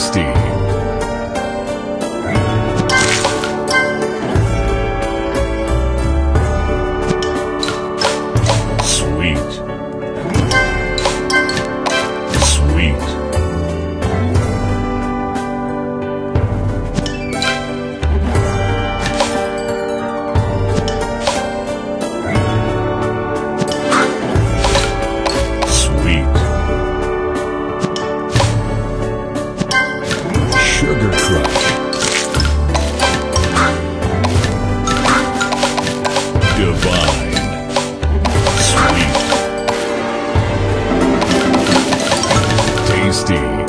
Dynasty. Divine. Sweet. Tasty.